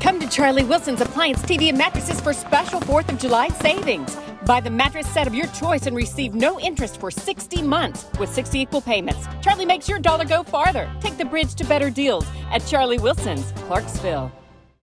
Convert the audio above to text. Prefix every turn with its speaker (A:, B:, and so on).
A: Come to Charlie Wilson's Appliance TV and Mattresses for special 4th of July savings. Buy the mattress set of your choice and receive no interest for 60 months with 60 equal payments. Charlie makes your dollar go farther. Take the bridge to better deals at Charlie Wilson's, Clarksville.